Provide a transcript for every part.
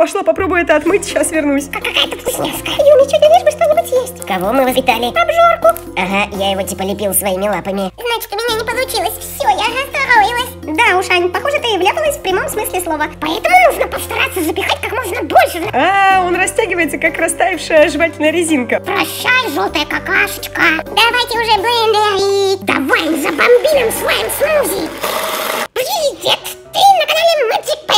Пошла попробую это отмыть, сейчас вернусь. Как какая-то вкусняшка. Юми, чуть лишь бы что-нибудь съесть. Кого мы воспитали? Обжорку. Ага, я его типа лепил своими лапами. Значит, у меня не получилось. Все, я расстроилась. Да уж, Ань, похоже, ты вляпалась в прямом смысле слова. Поэтому нужно постараться запихать как можно больше. А, он растягивается, как растаявшая жевательная резинка. Прощай, желтая какашечка. Давайте уже блендерить. Давай забомбим им своим смузи. Привет, ты на канале Magic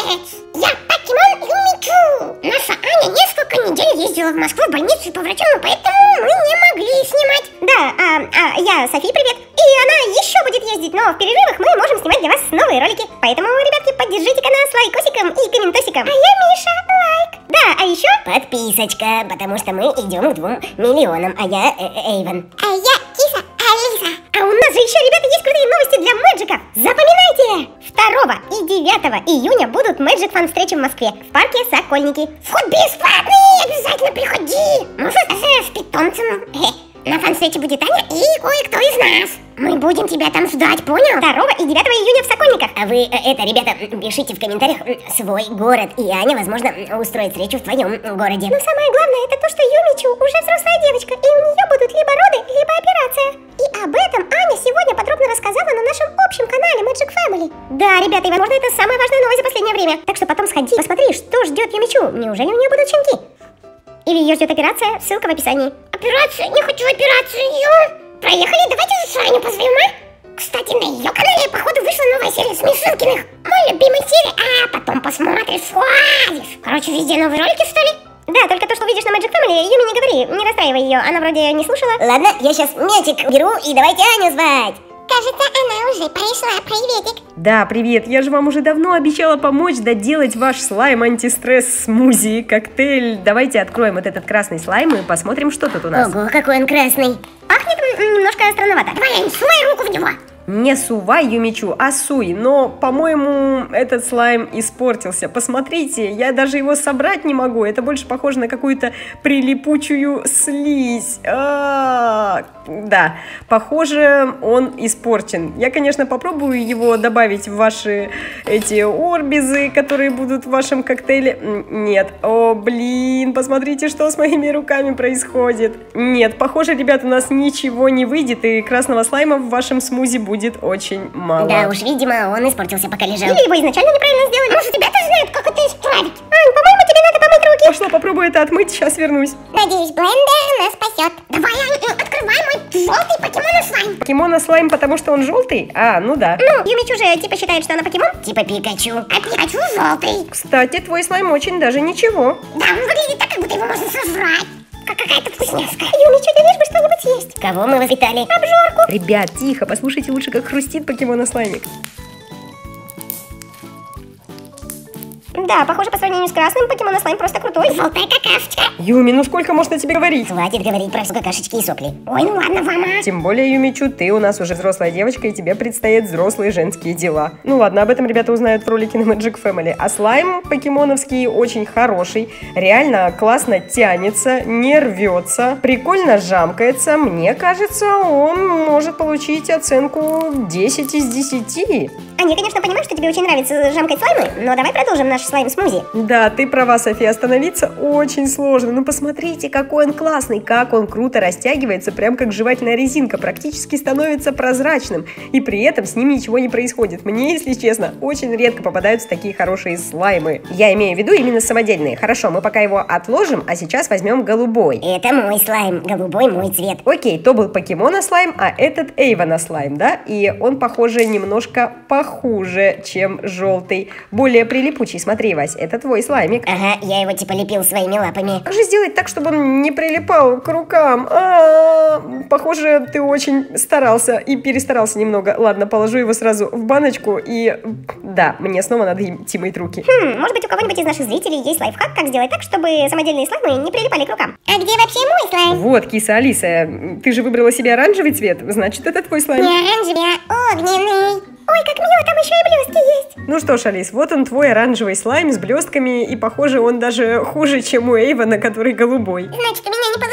Аня несколько недель ездила в Москву в больницу по врачам, поэтому мы не могли снимать. Да, а, а я Софи, привет. И она еще будет ездить, но в перерывах мы можем снимать для вас новые ролики. Поэтому, ребятки, поддержите канал с лайкосиком и комментосиком. А я Миша, лайк. Да, а еще... Подписочка, потому что мы идем к двум миллионам, а я э, э, Эйвен. Июня будут мэджик фан встречи в Москве в парке Сокольники. Вход бесплатный, обязательно приходи. Можно даже с питомцем. На фан-встрече будет Аня и кое-кто из нас. Мы будем тебя там ждать, понял? 2 и 9 июня в Сокольниках. А вы, э, это, ребята, пишите в комментариях свой город, и Аня, возможно, устроит встречу в твоем городе. Но самое главное, это то, что Юмичу уже взрослая девочка, и у нее будут либо роды, либо операция. И об этом Аня сегодня подробно рассказала на нашем общем канале Family. Да, ребята, и возможно, это самая важная новость за последнее время. Так что потом сходи, посмотри, что ждет Юмичу. Неужели у нее будут щенки? Или ее ждет операция? Ссылка в описании. Операция? Не хочу операцию. Проехали, давайте Саню позовем, а? Кстати, на ее канале, походу, вышла новая серия Смешинкиных. Мой любимый серия, а потом посмотришь, схватишь. Короче, везде новые ролики, что ли? Да, только то, что увидишь на Magic Family, Юми не говори, не расстраивай ее, она вроде не слушала. Ладно, я сейчас мячик беру и давайте Аню звать. Кажется, она уже пришла, приветик. Да, привет, я же вам уже давно обещала помочь доделать ваш слайм антистресс смузи коктейль. Давайте откроем вот этот красный слайм и посмотрим, что тут у нас. Ого, какой он красный. Пахнет немножко странновато. Давай, Ань, сувай руку в него. Не сувай Юмичу, а суй. Но, по-моему, этот слайм испортился. Посмотрите, я даже его собрать не могу. Это больше похоже на какую-то прилипучую слизь. А, Да, похоже, он испорчен. Я, конечно, попробую его добавить в ваши эти орбизы, которые будут в вашем коктейле. Нет. О, блин, посмотрите, что с моими руками происходит. Нет, похоже, ребят, у нас ничего не выйдет, и красного слайма в вашем смузи будет очень мало. Да уж, видимо, он испортился, пока лежал. Или его изначально неправильно сделали. Может, ребята знают, как это исправить. Ань, по-моему, тебе надо помыть руки. Пошла, попробую это отмыть, сейчас вернусь. Надеюсь, блендер Покемона слайм, потому что он желтый? А, ну да. Ну, Юмич уже типа считает, что она покемон. Типа Пикачу. А Пикачу желтый. Кстати, твой слайм очень даже ничего. Да, он выглядит так, как будто его можно сожрать. Как какая-то вкусняшка. Юмич, ты лишь бы что-нибудь съесть. Кого мы воспитали? Обжорку. Ребят, тихо, послушайте лучше, как хрустит покемона слаймик. Да, похоже, по сравнению с красным, покемон слайм просто крутой. Желтая какашечка. Юми, ну сколько можно тебе говорить? Хватит говорить про какашечки и сопли. Ой, ну ладно, вам. Тем более, Юмичу, ты у нас уже взрослая девочка, и тебе предстоят взрослые женские дела. Ну ладно, об этом ребята узнают в ролике на Magic Family. А слайм покемоновский очень хороший, реально классно тянется, не рвется, прикольно жамкается. Мне кажется, он может получить оценку 10 из 10. Аня, я, конечно, понимаю, что тебе очень нравится жамкать слаймы, но давай продолжим наш слайм-смузи. Да, ты права, София, остановиться очень сложно. Ну посмотрите, какой он классный, как он круто растягивается, прям как жевательная резинка, практически становится прозрачным. И при этом с ним ничего не происходит. Мне, если честно, очень редко попадаются такие хорошие слаймы. Я имею в виду именно самодельные. Хорошо, мы пока его отложим, а сейчас возьмем голубой. Это мой слайм, голубой мой цвет. Окей, то был покемона слайм, а этот Эйвона слайм, да? И он, похоже, немножко похуже, чем желтый. Более прилипучий. Смотри, Вась, это твой слаймик. Ага, я его типа лепил своими лапами. Как же сделать так, чтобы он не прилипал к рукам? А, Похоже, ты очень старался и перестарался немного. Ладно, положу его сразу в баночку и... Да, мне снова надо идти мыть руки. Хм, может быть, у кого-нибудь из наших зрителей есть лайфхак, как сделать так, чтобы самодельные слаймы не прилипали к рукам. А где вообще мой слайм? Вот, киса Алиса, ты же выбрала себе оранжевый цвет, значит, это твой слайм. Не оранжевый, а огненный. Ой, как мило, там еще и блестки есть. Ну что ж, Алис, вот он твой оранжевый слайм с блестками, и похоже, он даже хуже, чем у Эйвона, который голубой. Значит, у меня не получилось.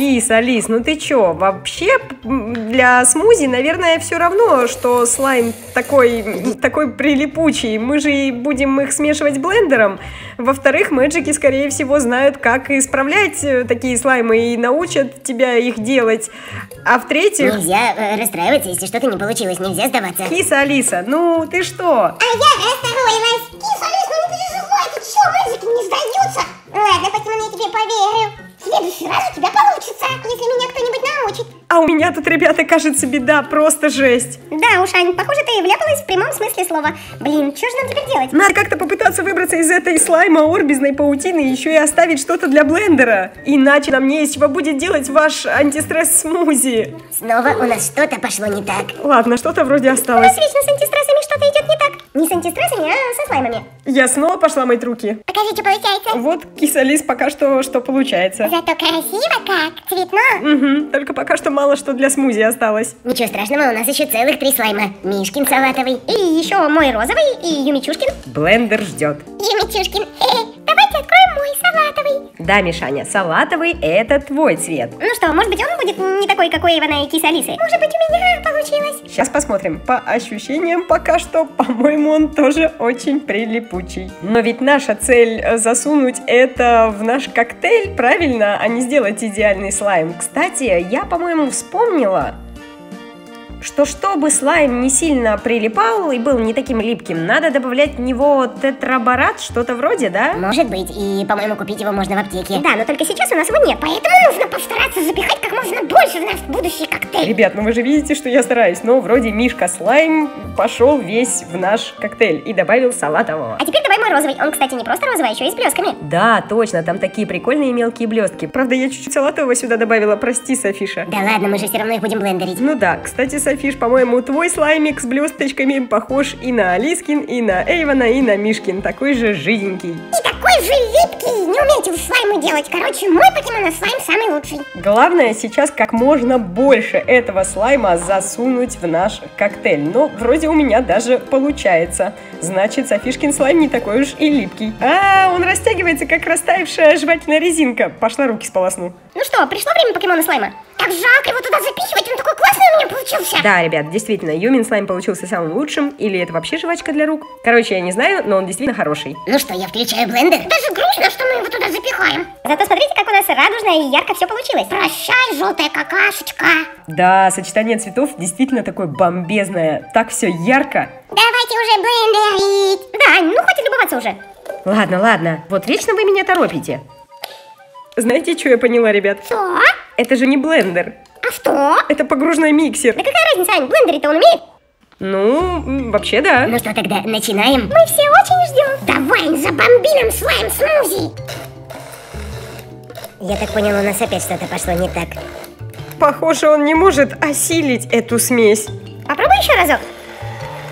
Кис, Алис, ну ты чё? Вообще для смузи, наверное, все равно, что слайм такой, такой прилипучий. Мы же и будем их смешивать блендером. Во-вторых, мэджики, скорее всего, знают, как исправлять э, такие слаймы и научат тебя их делать. А в-третьих, Нельзя э, расстраиваться, если что-то не получилось, нельзя сдаваться. Киса, Алиса, ну ты что? А я расстроилась. Кис, Алис, ну не переживай, ты чё, мальчики не сдаются? Ладно, Покемон, я тебе поверю. В следующий раз у тебя получится, если меня кто-нибудь научит. А у меня тут, ребята, кажется, беда, просто жесть. Да уж, Ань, похоже, ты вляпалась в прямом смысле слова. Блин, что же нам теперь делать? Надо как-то попытаться выбраться из этой слайма орбизной паутины и еще и оставить что-то для блендера. Иначе нам не из чего будет делать ваш антистресс-смузи. Снова у нас что-то пошло не так. Ладно, что-то вроде У нас осталось. вечно с идет не с антистрессами, а со слаймами. Я снова пошла мыть руки. Покажи, что получается. Вот кисалис пока что что получается. Зато красиво как, цветно. Угу, только пока что мало что для смузи осталось. Ничего страшного, у нас еще целых три слайма. Мишкин салатовый. И еще мой розовый и Юмичушкин. Блендер ждет. Юмичушкин. Э, давайте откроем мой салатовый. Да, Мишаня, салатовый это твой цвет. Ну что, может быть он будет не такой, как у Ивана и киса Алисы? Может быть у меня получилось. Сейчас посмотрим. По ощущениям пока что, по-моему, он тоже очень прилипучий. Но ведь наша цель э, засунуть это в наш коктейль, правильно, а не сделать идеальный слайм. Кстати, я, по-моему, вспомнила, что чтобы слайм не сильно прилипал и был не таким липким, надо добавлять в него тетраборат, что-то вроде, да? Может быть, и, по-моему, купить его можно в аптеке. Да, но только сейчас у нас его нет, поэтому нужно постараться запихать как можно больше в наш будущий коктейль. Ребят, ну вы же видите, что я стараюсь, но вроде Мишка слайм пошел весь в наш коктейль и добавил салатового. А теперь давай мой розовый. Он, кстати, не просто розовый, а еще и с блесками. Да, точно, там такие прикольные мелкие блестки. Правда, я чуть-чуть салатового сюда добавила, прости, Софиша. Да ладно, мы же все равно их будем блендерить. Ну да, кстати, Софиш, по-моему, твой слаймик с блесточками похож и на Алискин, и на Эйвона, и на Мишкин. Такой же жиденький. И такой же липкий. Не умеете вы слаймы делать. Короче, мой покемон слайм самый лучший. Главное сейчас как можно больше этого слайма засунуть в наш коктейль. Но вроде у меня даже получается. Значит, Софишкин слайм не такой уж и липкий. А, он растягивается, как растаявшая жевательная резинка. Пошла руки сполосну. Ну что, пришло время покемона слайма? Так жалко его туда запихивать, он такой классный у меня получился. Да, ребят, действительно, Юмин слайм получился самым лучшим, или это вообще жвачка для рук? Короче, я не знаю, но он действительно хороший. Ну что, я включаю блендер? Даже грустно, что мы его туда запихаем. Зато смотрите, как у нас радужно и ярко все получилось. Прощай, желтая какашечка. Да, сочетание цветов действительно такое бомбезное. Так все ярко. Давайте уже блендерить. Да, ну хватит любоваться уже. Ладно, ладно. Вот вечно вы меня торопите. Знаете, что я поняла, ребят? Что? Это же не блендер. А что? Это погружной миксер. Да какая разница, Ань, блендерить-то он умеет? Ну, вообще да. Ну что тогда, начинаем? Мы все очень ждем. Давай, забомби нам слайм смузи. Я так понял, у нас опять что-то пошло не так. Похоже, он не может осилить эту смесь. Попробуй еще разок.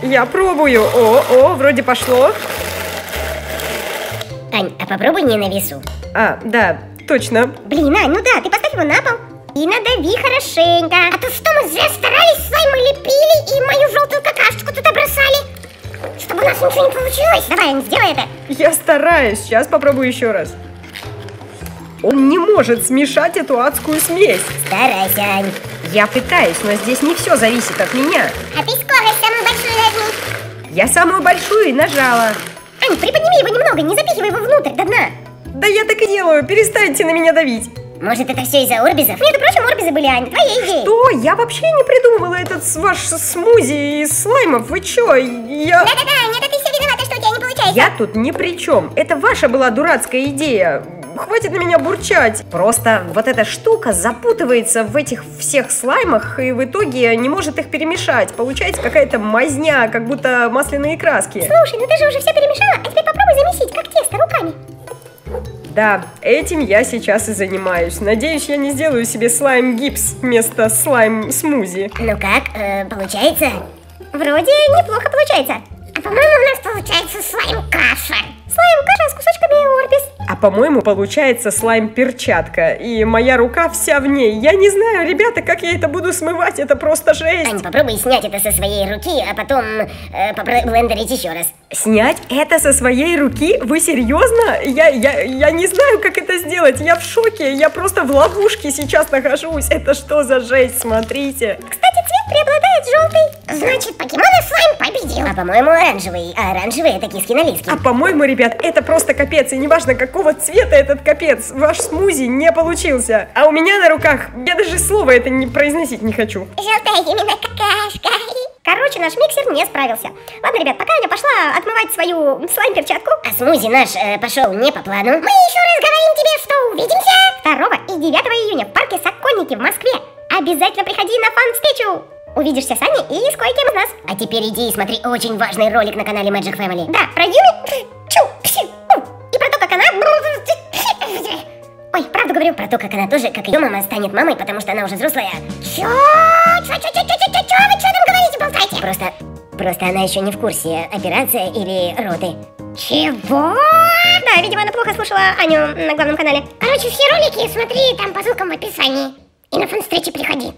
Я пробую. О, о, вроде пошло. Ань, а попробуй не на весу. А, да, точно. Блин, Ань, ну да, ты поставь его на пол. И надави хорошенько. А то что мы зря старались, слаймы лепили и мою желтую какашечку туда бросали. Чтобы у нас ничего не получилось. Давай, Ань, сделай это. Я стараюсь. Сейчас попробую еще раз. Он не может смешать эту адскую смесь. Старайся, Ань. Я пытаюсь, но здесь не все зависит от меня. А ты скорость самую большую нажми. Я самую большую и нажала. Ань, приподними его немного, не запихивай его внутрь, до дна. Да я так и делаю, перестаньте на меня давить. Может, это все из-за орбизов? Между прочим, орбизы были, Ань, твоей идеей. Что? Я вообще не придумывала этот ваш смузи из слаймов. Вы чё? Я... Да-да-да, нет, а ты все виновата, что у тебя не получается. Я тут ни при чем. Это ваша была дурацкая идея. Хватит на меня бурчать. Просто вот эта штука запутывается в этих всех слаймах и в итоге не может их перемешать. Получается какая-то мазня, как будто масляные краски. Слушай, ну ты же уже все перемешала, а теперь попробуй замесить, как тесто, руками. Да, этим я сейчас и занимаюсь. Надеюсь, я не сделаю себе слайм-гипс вместо слайм-смузи. Ну как, э, получается? Вроде неплохо получается. А по-моему, у нас получается слайм-каша. Слайм-каша с кусочками орбис. По-моему, получается слайм-перчатка, и моя рука вся в ней. Я не знаю, ребята, как я это буду смывать, это просто жесть. Ань, попробуй снять это со своей руки, а потом э, блендерить еще раз. Снять это со своей руки? Вы серьезно? Я, я, я не знаю, как это сделать. Я в шоке. Я просто в ловушке сейчас нахожусь. Это что за жесть? Смотрите. Кстати, цвет преобладает желтый. Значит, покемон слайм победил. А по-моему, оранжевый. А оранжевый это киски на лиске. А по-моему, ребят, это просто капец. И неважно, какого цвета этот капец. Ваш смузи не получился. А у меня на руках, я даже слова это не произносить не хочу. Желтая именно какашка. Короче, наш миксер не справился. Ладно, ребят, пока я пошла отмывать свою слайм-перчатку. А смузи наш э, пошел не по плану. Мы еще раз говорим тебе, что увидимся 2 и 9 июня в парке Сокольники в Москве. Обязательно приходи на фан-встречу. Увидишься с Аней и с кое-кем из нас. А теперь иди и смотри очень важный ролик на канале Magic Family. Да, про Юми, Чу, Пси, и про то, как она... Ой, правду говорю, про то, как она тоже, как ее мама, станет мамой, потому что она уже взрослая. Чё? Чё, чё, чё, чё, чё, чё, чё, вы чё там говорите, болтайте? Просто, просто она еще не в курсе, операция или роды. Чего? Да, видимо, она плохо слушала Аню на главном канале. Короче, все ролики смотри там по ссылкам в описании. И на фан-встречи приходи.